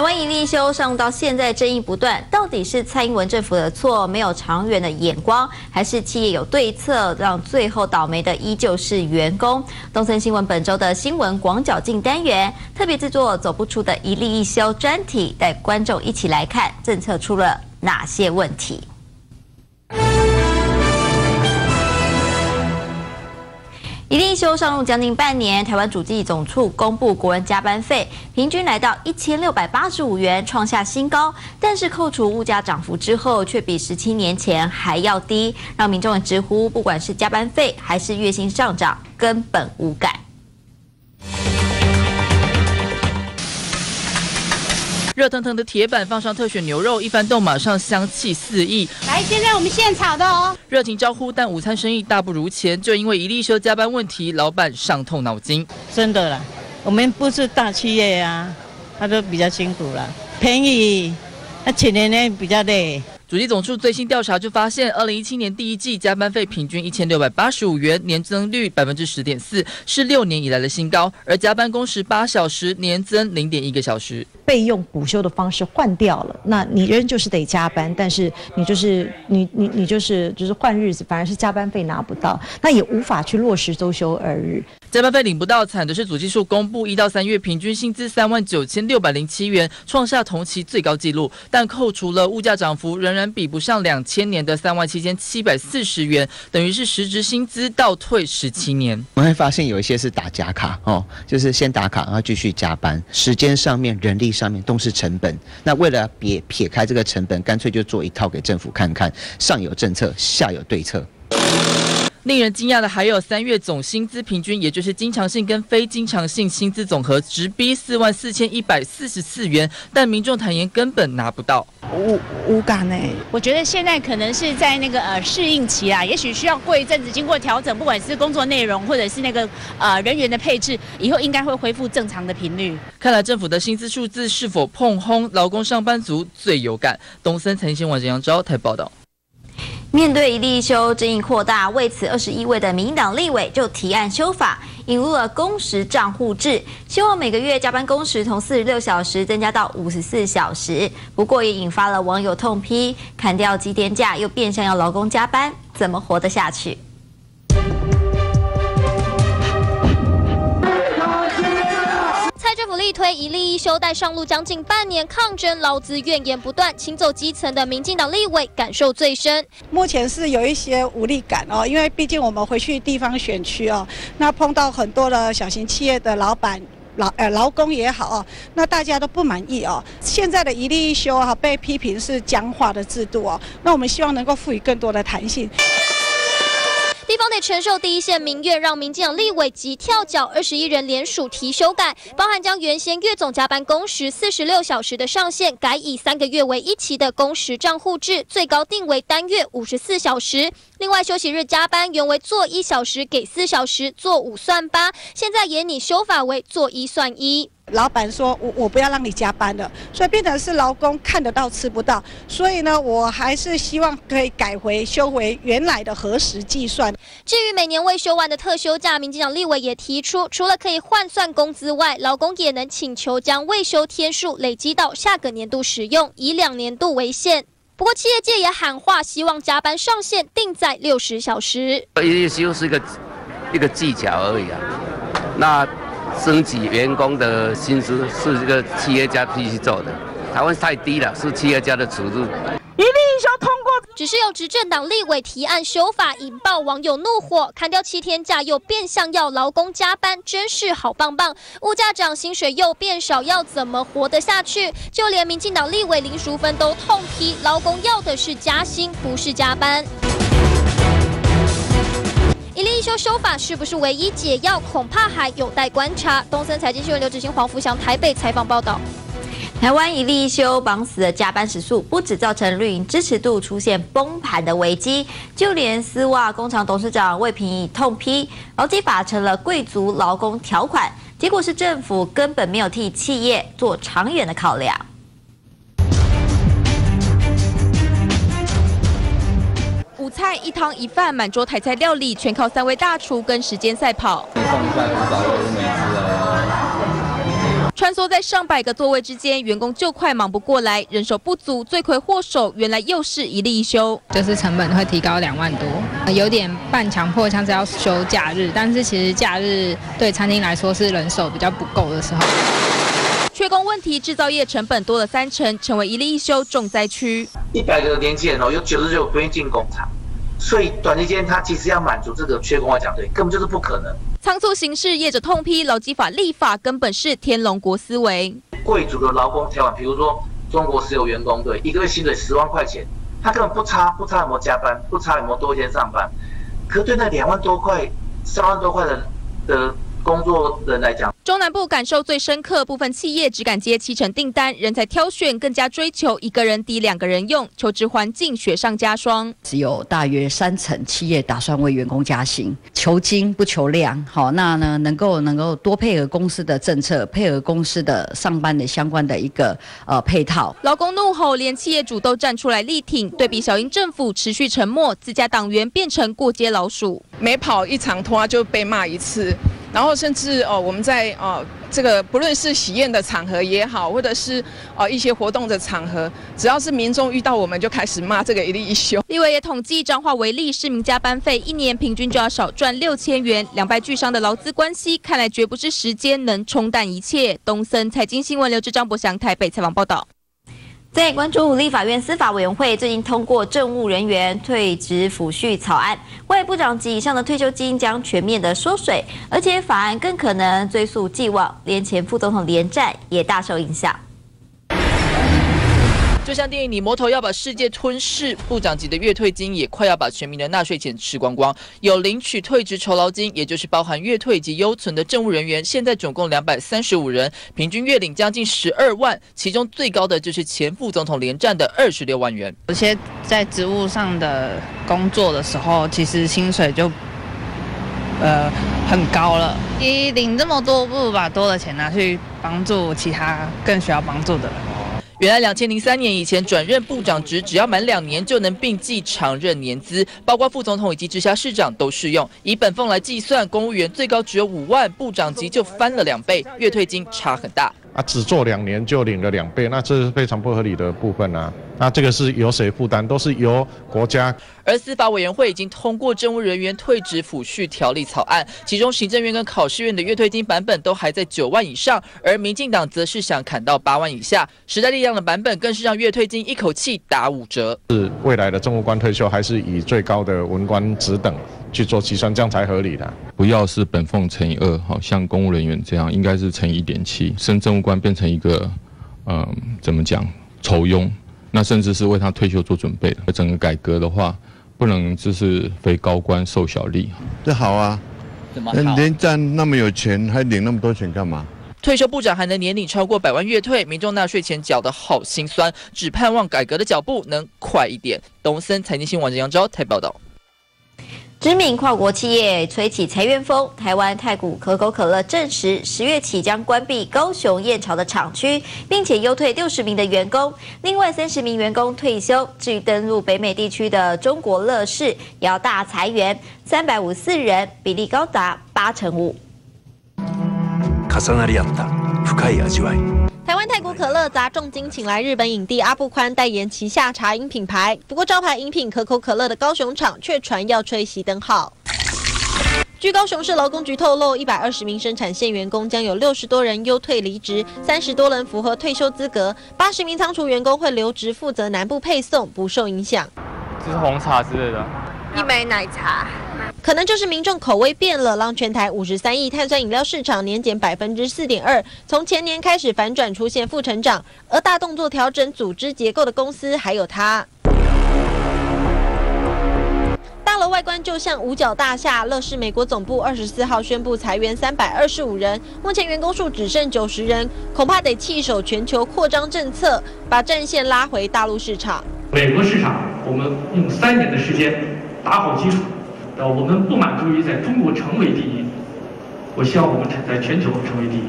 台湾一例休上到现在争议不断，到底是蔡英文政府的错，没有长远的眼光，还是企业有对策，让最后倒霉的依旧是员工？东森新闻本周的新闻广角镜单元特别制作走不出的一例一休专题，带观众一起来看政策出了哪些问题。一定休上路将近半年，台湾主计总处公布国人加班费平均来到一千六百八十五元，创下新高。但是扣除物价涨幅之后，却比十七年前还要低，让民众直呼，不管是加班费还是月薪上涨，根本无感。热腾腾的铁板放上特选牛肉，一翻动马上香气四溢。来，现在我们现炒的哦。热情招呼，但午餐生意大不如前，就因为一例休加班问题，老板上透脑筋。真的啦，我们不是大企业呀，他都比较辛苦了，便宜，那请人呢比较累。主机总处最新调查就发现，二零一七年第一季加班费平均一千六百八十五元，年增率百分之十点四，是六年以来的新高。而加班工时八小时，年增零点一个小时。备用补休的方式换掉了，那你仍就是得加班，但是你就是你你你就是就是换日子，反而是加班费拿不到，那也无法去落实周休二日。加班费领不到，惨的是主技术公布一到三月平均薪资三万九千六百零七元，创下同期最高纪录，但扣除了物价涨幅，仍然比不上两千年的三万七千七百四十元，等于是实质薪资倒退十七年。我们会发现有一些是打假卡哦，就是先打卡，然后继续加班，时间上面、人力上面都是成本。那为了别撇开这个成本，干脆就做一套给政府看看，上有政策，下有对策。令人惊讶的还有三月总薪资平均，也就是经常性跟非经常性薪资总和直逼四万四千一百四十四元，但民众坦言根本拿不到，无无感呢。我觉得现在可能是在那个呃适应期啊，也许需要过一阵子经过调整，不管是工作内容或者是那个呃人员的配置，以后应该会恢复正常的频率。看来政府的薪资数字是否碰轰，劳工上班族最有感。东森财经新闻杨阳昭台报道。面对一例休争议扩大，为此二十一位的民党立委就提案修法，引入了工时账户制，希望每个月加班工时从四十六小时增加到五十四小时。不过也引发了网友痛批，砍掉几天假又变相要劳工加班，怎么活得下去？力推一例一休，待上路将近半年，抗争劳资怨言不断，请走基层的民进党立委感受最深。目前是有一些无力感哦，因为毕竟我们回去地方选区哦，那碰到很多的小型企业的老板、劳呃劳工也好哦，那大家都不满意哦。现在的一例一休哈被批评是僵化的制度哦，那我们希望能够赋予更多的弹性。地方得承受第一线民怨，让民进党立委及跳脚二十一人联署提修改，包含将原先月总加班工时四十六小时的上限改以三个月为一期的工时账户制，最高定为单月五十四小时。另外休息日加班原为做一小时给四小时，做五算八，现在也拟修法为做一算一。老板说：“我我不要让你加班了，所以变成是劳工看得到吃不到。所以呢，我还是希望可以改回修回原来的核实计算。至于每年未休完的特休假，民进党立委也提出，除了可以换算工资外，劳工也能请求将未休天数累积到下个年度使用，以两年度为限。不过企业界也喊话，希望加班上限定在六十小时。一休是一个一个技巧而已啊，那。”升级员工的薪资是这个企业家必须做的，台湾太低了，是企业家的耻辱。一例一休通过，只是有执政党立委提案修法，引爆网友怒火，砍掉七天假又变相要劳工加班，真是好棒棒。物价涨，薪水又变少，要怎么活得下去？就连民进党立委林淑芬都痛批，劳工要的是加薪，不是加班。一例一休修法是不是唯一解药？恐怕还有待观察。东森财经新闻刘志兴、黄福祥台北采访报道。台湾一例一休绑死的加班时数，不止造成绿营支持度出现崩盘的危机，就连丝袜工厂董事长魏平已痛批，劳基法成了贵族劳工条款，结果是政府根本没有替企业做长远的考量。午菜一汤一饭，满桌台菜料理，全靠三位大厨跟时间赛跑。穿梭在上百个座位之间，员工就快忙不过来，人手不足，罪魁祸首原来又是一例一休，就是成本会提高两万多，有点半强迫，像是要休假日，但是其实假日对餐厅来说是人手比较不够的时候。缺工问题，制造业成本多了三成，成为一例一休重灾区。一百个年轻人哦，有九十九不愿意进工厂，所以短期间他其实要满足这个缺工来讲，对，根本就是不可能。仓促行事，业者痛批劳基法立法根本是天龙国思维。贵族的劳工条款，比如说中国石油员工，对，一个月薪水十万块钱，他根本不差，不差有没有加班，不差有没有多一天上班，可对那两万多块、三万多块的的。工作人来讲，中南部感受最深刻，部分企业只敢接七成订单，人才挑选更加追求一个人抵两个人用，求职环境雪上加霜。只有大约三成企业打算为员工加薪，求精不求量。好，那呢能够能够多配合公司的政策，配合公司的上班的相关的一个呃配套。劳工怒吼，连企业主都站出来力挺。对比小英政府持续沉默，自家党员变成过街老鼠，每跑一场拖就被骂一次。然后甚至哦，我们在哦这个不论是喜宴的场合也好，或者是哦一些活动的场合，只要是民众遇到我们，就开始骂这个一例一休。立委也统计，彰化为例，市民加班费一年平均就要少赚六千元，两败俱伤的劳资关系，看来绝不是时间能冲淡一切。东森财经新闻刘志张博祥台北采访报道。在关注立法院司法委员会最近通过政务人员退职抚恤草案，外部长及以上的退休金将全面的缩水，而且法案更可能追溯既往，连前副总统连战也大受影响。就像电影里魔头要把世界吞噬，部长级的月退金也快要把全民的纳税钱吃光光。有领取退职酬劳金，也就是包含月退及优存的政务人员，现在总共两百三十五人，平均月领将近十二万，其中最高的就是前副总统连战的二十六万元。有些在职务上的工作的时候，其实薪水就呃很高了，你领这么多，不如把多的钱拿去帮助其他更需要帮助的人。原来两千零三年以前转任部长职，只要满两年就能并计常任年资，包括副总统以及直辖市长都适用。以本俸来计算，公务员最高只有五万，部长级就翻了两倍，月退金差很大。啊，只做两年就领了两倍，那这是非常不合理的部分啊。那这个是由谁负担？都是由国家。而司法委员会已经通过政务人员退职抚恤条例草案，其中行政院跟考试院的月退金版本都还在九万以上，而民进党则是想砍到八万以下。时代力量的版本更是让月退金一口气打五折。是未来的政务官退休，还是以最高的文官职等？去做计算，这样才合理的。不要是本俸乘以二，好像公务人员这样，应该是乘以一点七，升政务官变成一个，嗯，怎么讲，酬庸，那甚至是为他退休做准备的。整个改革的话，不能就是非高官受小利。这好啊，怎么连战那么有钱，还领那么多钱干嘛？退休部长还能年领超过百万月退，民众纳税钱缴得好心酸，只盼望改革的脚步能快一点。东森财经新闻杨昭台报道。知名跨国企业吹起裁员风，台湾太古可口可乐证实，十月起将关闭高雄燕巢的厂区，并且优退六十名的员工，另外三十名员工退休。至于登陆北美地区的中国乐视，也要大裁员，三百五十四人，比例高达八成五。台湾太古可乐砸重金请来日本影帝阿布宽代言旗下茶饮品牌，不过招牌饮品可口可乐的高雄厂却传要吹熄灯号。据高雄市劳工局透露，一百二十名生产线员工将有六十多人优退离职，三十多人符合退休资格，八十名仓储员工会留职负责南部配送，不受影响。这是红茶之类的，一杯奶茶。可能就是民众口味变了，让全台五十三亿碳酸饮料市场年减百分之四点二，从前年开始反转出现负成长。而大动作调整组织结构的公司还有它。大楼外观就像五角大厦，乐视美国总部二十四号宣布裁员三百二十五人，目前员工数只剩九十人，恐怕得弃守全球扩张政策，把战线拉回大陆市场。美国市场，我们用三年的时间打好基础。呃，我们不满足于在中国成为第一，我希望我们在全球成为第一。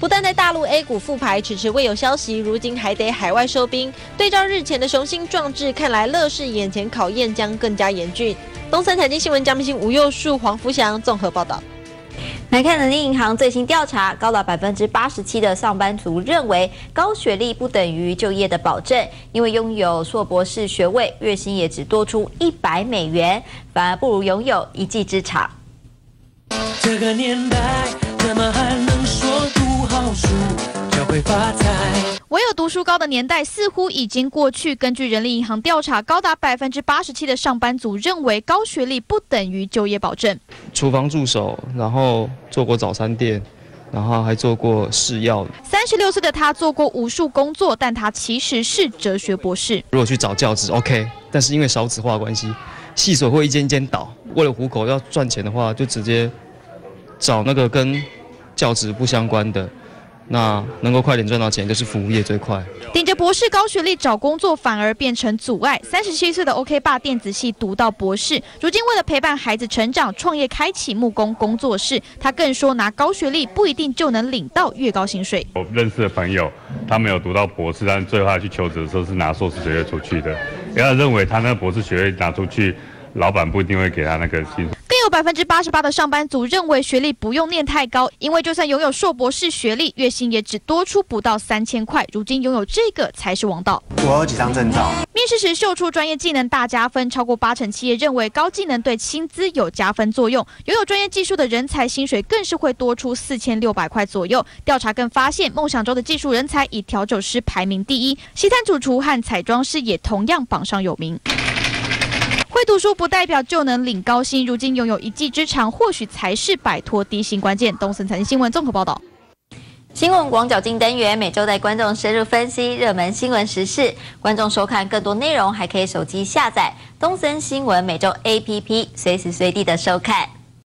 不但在大陆 A 股复牌迟迟未有消息，如今还得海外收兵。对照日前的雄心壮志，看来乐视眼前考验将更加严峻。东森财经新闻江明星吴佑树、黄福祥综合报道。来看人力银行最新调查，高达百分之八十七的上班族认为高学历不等于就业的保证，因为拥有硕博士学位，月薪也只多出一百美元，反而不如拥有一技之长。这个年代怎么还能说读好书就会发财？读书高的年代似乎已经过去。根据人力银行调查，高达百分之八十七的上班族认为高学历不等于就业保证。厨房助手，然后做过早餐店，然后还做过试药。三十六岁的他做过无数工作，但他其实是哲学博士。如果去找教职，OK，但是因为少子化关系，系所会一间一间倒。为了糊口要赚钱的话，就直接找那个跟教职不相关的。那能够快点赚到钱，就是服务业最快。顶着博士高学历找工作反而变成阻碍。三十七岁的 OK 爸电子系读到博士，如今为了陪伴孩子成长，创业开启木工工作室。他更说，拿高学历不一定就能领到越高薪水。我认识的朋友，他没有读到博士，但是最后他去求职的时候是拿硕士学位出去的，因为认为他那个博士学位拿出去。老板不一定会给他那个薪。更有百分之八十八的上班族认为学历不用念太高，因为就算拥有硕博士学历，月薪也只多出不到三千块。如今拥有这个才是王道。我有几张证照。面试时秀出专业技能大加分，超过八成企业认为高技能对薪资有加分作用。拥有专业技术的人才薪水更是会多出四千六百块左右。调查更发现，梦想中的技术人才以调酒师排名第一，西餐主厨和彩妆师也同样榜上有名。会读书不代表就能领高薪，如今拥有一技之长，或许才是摆脱低薪关键。东森财经新闻综合报道。新闻广角镜单元每周带观众深入分析热门新闻时事，观众收看更多内容还可以手机下载东森新闻每周 APP，随时随地的收看。